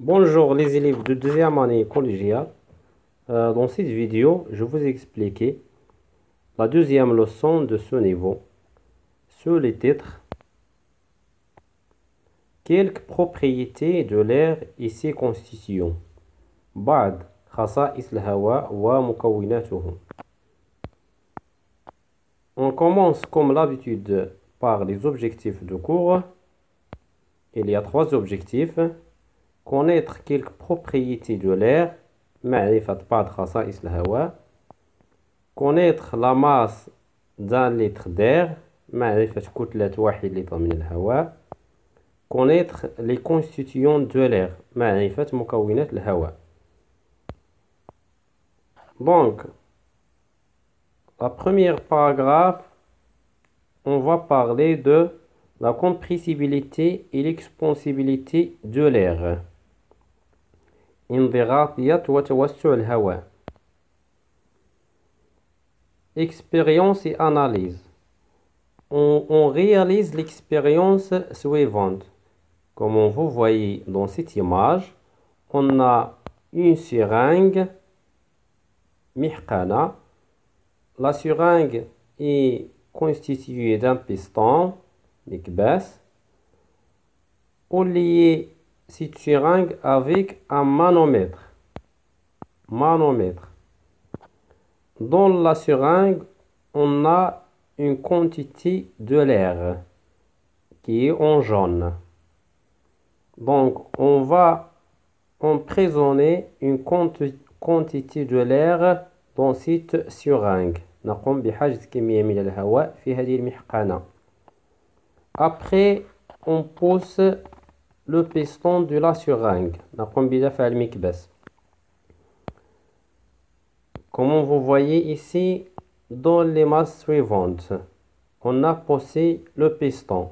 Bonjour les élèves de deuxième année collégiale. Euh, dans cette vidéo, je vous expliquer la deuxième leçon de ce niveau sur les titres Quelques propriétés de l'air et ses constituants. بعض خصائص الهواء ومكوناته. On commence comme l'habitude par les objectifs de cours. Il y a trois objectifs. Connaître quelques propriétés de l'air. معرفة بعض خصائص الهواء. Connaître la masse d'un litre d'air. معرفة كتلة واحد لتر من الهواء. Connaître les constituants de l'air. معرفة مكونات الهواء. Donc, la première paragraphe, on va parler de la compressibilité et l'expansibilité de l'air. انضغاطية وتوسع الهواء. Expérience et analyse. On, on réalise l'expérience suivante. Comme vous voyez dans cette image, on a une seringue mihkana. La seringue est constituée d'un piston, mikbas, ou lié cette seringue avec un manomètre. Manomètre. Dans la seringue, on a une quantité de l'air qui est en jaune. Donc, on va emprisonner une quantité de l'air dans cette seringue. نقوم بحجز كمية من الهواء في هذه المحقنة. Après, on pousse le piston de la seringue. Comme vous voyez ici, dans les masses suivantes, on a poussé le piston.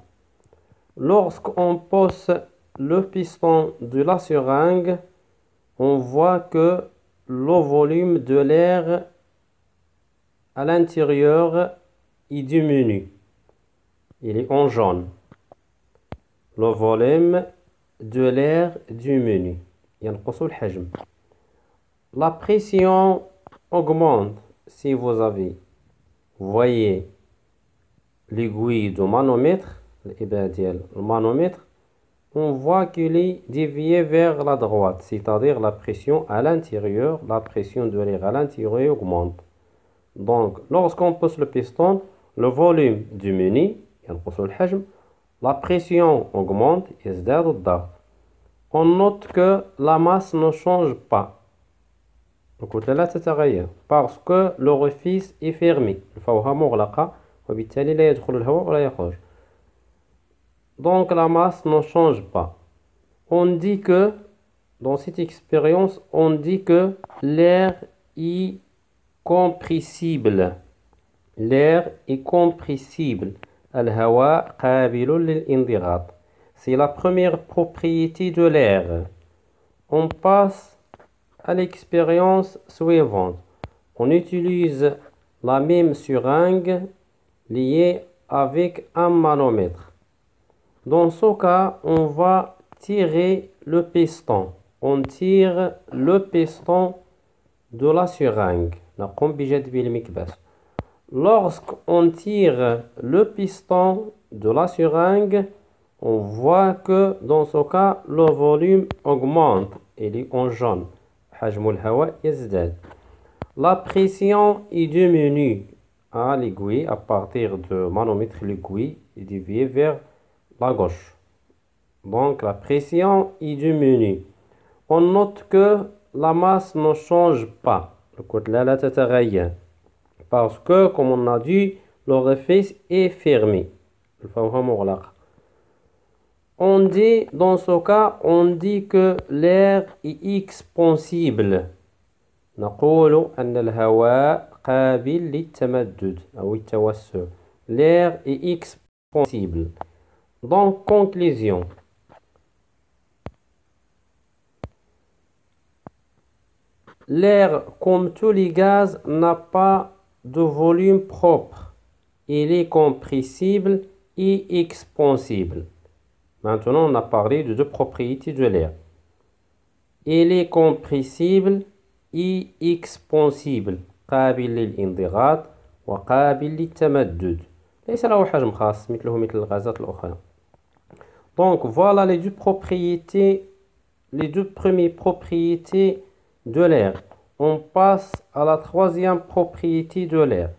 Lorsqu'on pose le piston de la seringue, on voit que le volume de l'air à l'intérieur il diminue. Il est en jaune. Le volume de l'air du menu. La pression augmente si vous avez, voyez, l'aiguille du manomètre, le manomètre, on voit qu'il est dévié vers la droite, c'est-à-dire la pression à l'intérieur, la pression de l'air à l'intérieur augmente. Donc, lorsqu'on pousse le piston, le volume du menu, la pression augmente, On note que la masse ne change pas. Parce que l'orifice est fermé. Donc la masse ne change pas. On dit que, dans cette expérience, on dit que l'air est compressible. L'air est compressible. C'est la première propriété de l'air. On passe à l'expérience suivante. On utilise la même seringue liée avec un manomètre. Dans ce cas, on va tirer le piston. On tire le piston de la seringue. Lorsqu'on tire le piston de la seringue, on voit que dans ce cas, le volume augmente. Il est en jaune. La pression est diminue à l'aiguille à partir de manomètre l'aiguille est déviée vers la gauche. Donc la pression est diminue. On note que la masse ne change pas. Le Parce que comme on a dit l'orifice est fermé. الفوهة مغلقة. On dit, dans ce cas, on dit que l'air est expansible. نقول أن الهواء قابل للتمدد أو التوسع. L'air est expansible. Donc, conclusion. L'air, comme tous les gaz, n'a pas de volume propre. Il est compressible et expansible. Maintenant, on a parlé de deux propriétés de l'air. il est compressible et expansible قابل للانضغاط وقابل للتمدد ليس له حجم خاص مثله مثل الغازات الأخرى donc voilà les deux propriétés les deux premières propriétés de l'air on passe à la troisième propriété de l'air.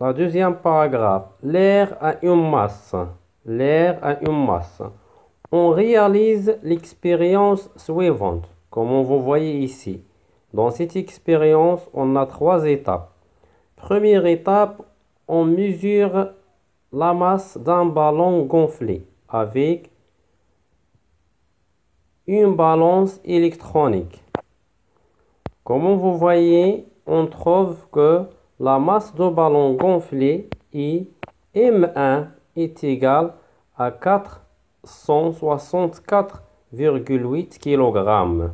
La deuxième paragraphe. L'air a une masse. L'air a une masse. On réalise l'expérience suivante comme vous voyez ici. Dans cette expérience, on a trois étapes. Première étape, on mesure la masse d'un ballon gonflé avec une balance électronique. Comme vous voyez, on trouve que la masse du ballon gonflé est M1 est égale à 464,8 kg.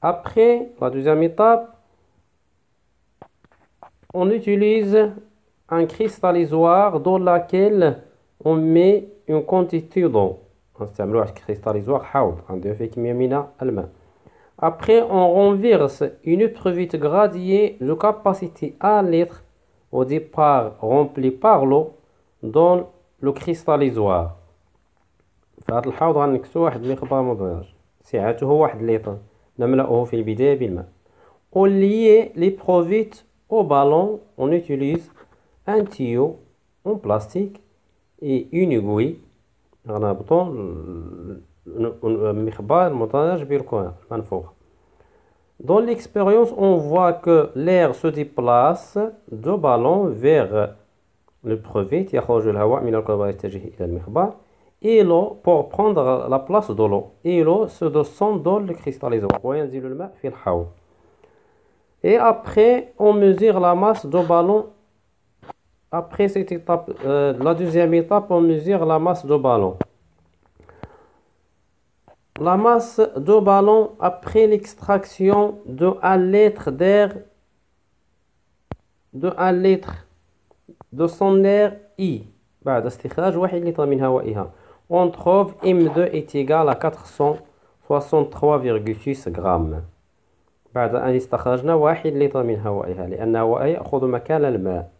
Après, la deuxième étape, on utilise un cristallisoire dans lequel on met une quantité d'eau. Après, on renverse une épreuve gradiée de capacité à litre au départ remplie par l'eau dans le cristallisoire. في هذا الحوض غنكسو واحد المقدار مدرج سعته هو واحد لتر نملأه في البداية بالماء Pour lier les provites au ballon, on utilise un tuyau en plastique et une aiguille غنربطو Dans l'expérience, on voit que l'air se déplace de ballon vers le brevet et l'eau pour prendre la place de l'eau. Et l'eau se descend dans le cristallisant. Et après on mesure la masse du ballon. Après cette étape euh, la deuxième étape on mesure la masse du ballon la masse du ballon après l'extraction de 1 litre d'air de 1 litre de son air I بعد استخراج 1 لتر من هوائها on trouve M2 est égal à 463,6 grammes بعد أن استخرجنا واحد لتر من هوائها لأن هوائها يأخذ مكان الماء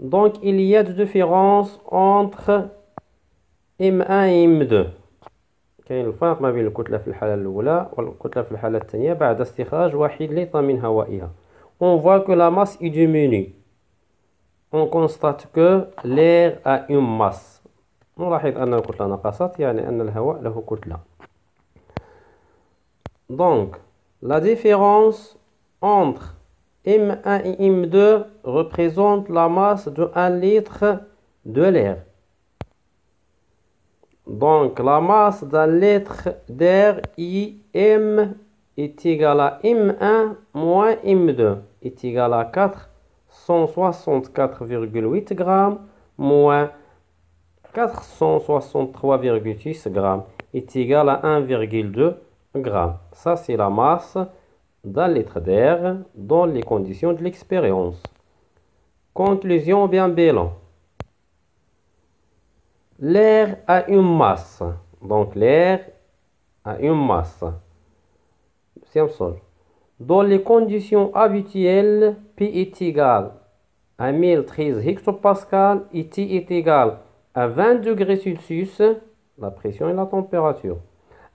donc il y a de différence entre M1 et M2 كاين الفرق ما بين الكتلة في الحالة الأولى والكتلة في الحالة الثانية بعد استخراج واحد لتر من هوائها on voit que la masse est diminuée on constate que l'air a une masse نلاحظ أن الكتلة نقصت يعني أن الهواء له كتلة Donc, la différence entre M1 et M2 représente la masse de 1 litre de l'air. Donc, la masse d'un litre d'air IM est égale à M1 moins M2 est égale à 464,8 grammes moins 463,6 grammes est égal à 1,2 g. Ça, c'est la masse d'un litre d'air dans les conditions de l'expérience. Conclusion bien bilan. L'air a une masse. Donc, l'air a une masse. Dans les conditions habituelles, P est égal à 1013 hectopascal et T est égal à 20 degrés Celsius, la pression et la température.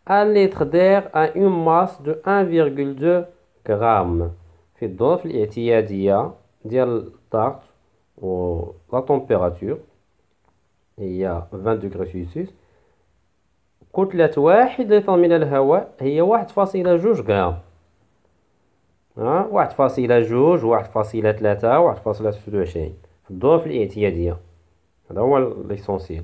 Un litre d'air a une masse de 1,2 g. في الظروف الاعتيادية ديال الضغط la température هي 20 degrés Celsius كتلة واحد لتر من الهواء هي واحد فاصلة جوج غرام واحد فاصلة جوج واحد فاصلة ثلاثة واحد فاصلة ستة وعشرين في الظروف الاعتيادية l'essentiel.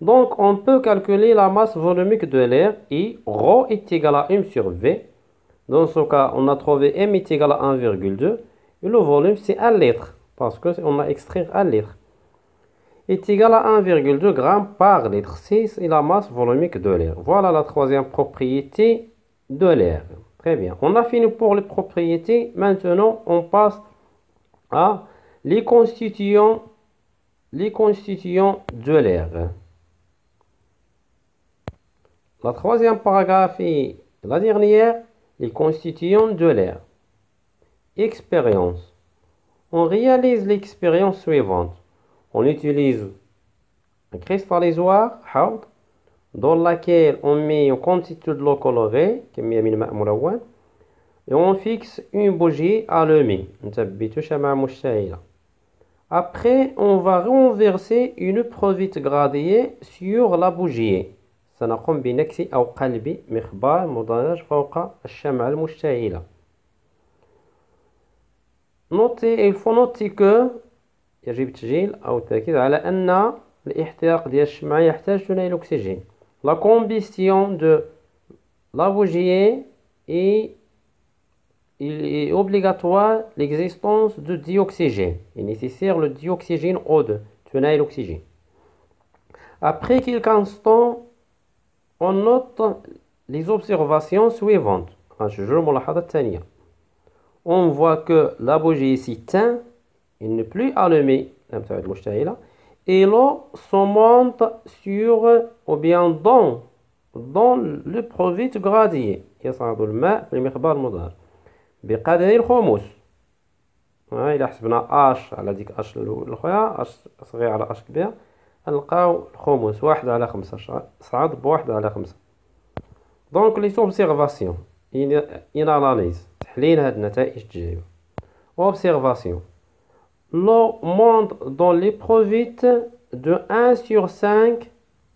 Donc, on peut calculer la masse volumique de l'air I, ρ est égal à M sur V. Dans ce cas, on a trouvé M est égal à 1,2. Et le volume, c'est 1 litre, parce qu'on a extrait 1 litre. Est égal à 1,2 g par litre. C'est la masse volumique de l'air. Voilà la troisième propriété de l'air. Très bien. On a fini pour les propriétés. Maintenant, on passe à les constituants les constituants de l'air. La troisième paragraphe et la dernière, les constituants de l'air. Expérience. On réalise l'expérience suivante On utilise un cristallisoire, dans laquelle on met une quantité de l'eau colorée, et on fixe une bougie allumée. Après, on va renverser une provite gradée sur la bougie. سنقوم بنكس أو قلب مخبار مضاج فوق الشمعة المشتعلة. نوتي il faut noter que يجب التسجيل أو التأكيد على أن الاحتراق ديال الشمعة يحتاج ثاني الأكسجين. La combustion de la bougie est il est obligatoire l'existence de dioxygène. Il est nécessaire le dioxygène O2, ثنائي l'oxygène. Après quelques instants, on note les observations suivantes. On voit que la bougie s'éteint, il n'est plus allumée, et l'eau se monte sur ou bien dans, dans le produit gradient. يصعد الماء في المخبار المضاد بقدر الخمس إلا حسبنا اش على ديك اش الأخرى اش صغير على اش كبير نلقاو الخمس واحد على خمسة صعد بواحد على خمسة دونك لي ان اناليز تحليل هاد النتائج التجربة observation. L'eau monte dans les provites de 1 sur 5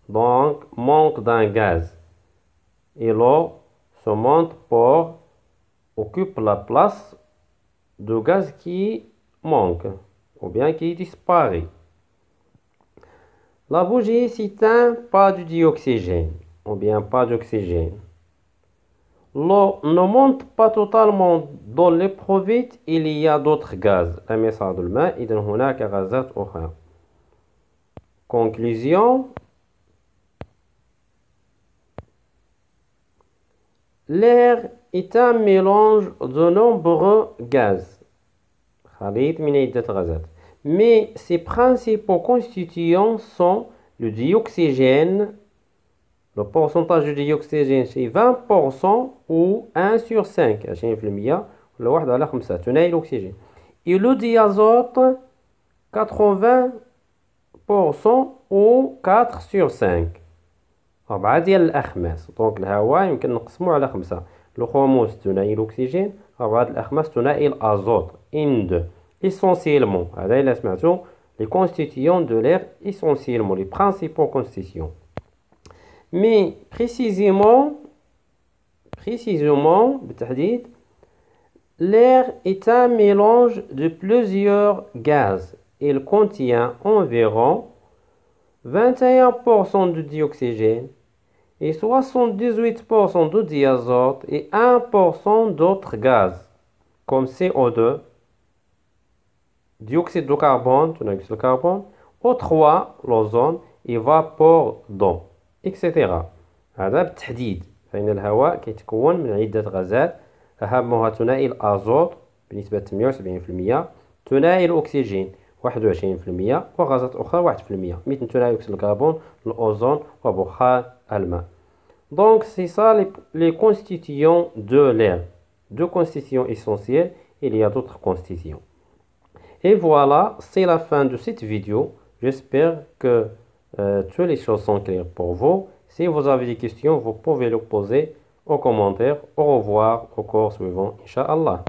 donc manque d'un gaz et l'eau se monte pour occupe la place de gaz qui manque ou bien qui disparaît La bougie s'éteint, pas de dioxygène, ou bien pas d'oxygène. L'eau ne monte pas totalement dans l'éprouvette, il y a d'autres gaz. Conclusion. L'air est un mélange de nombreux gaz. Mais ses principaux constituants sont le dioxygène, le pourcentage de dioxygène c'est 20% ou 1 sur 5 ولا واحد على خمسة ثنائي الأكسجين et le diazote 80% ou 4 sur 5 أربعة ديال الأخماس دونك الهواء يمكن نقسمو على خمسة الخموس ثنائي الأكسجين أربعة الأخماس ثنائي الأزوت N2 essentiellement les constituants de l'air essentiellement les principaux constituants mais précisément, précisément, l'air est un mélange de plusieurs gaz. Il contient environ 21% de dioxygène et 78% de diazote et 1% d'autres gaz comme CO2, dioxyde de carbone, de carbone, O3, l'ozone et vapeur d'eau etc هذا بالتحديد فإن الهواء كيتكون من عدة غازات أهمها ثنائي الأزوت بنسبة 78% ثنائي الأكسجين 21% وغازات أخرى 1% مثل ثنائي أكسيد الكربون الأوزون وبخار الماء Donc c'est ça les, les constituants de l'air. Deux constituants essentiels, il y a d'autres constituants. Et voilà, c'est la fin de cette vidéo. J'espère que euh, toutes les choses sont claires pour vous. Si vous avez des questions, vous pouvez les poser aux commentaires. Au revoir au cours suivant, Inch'Allah.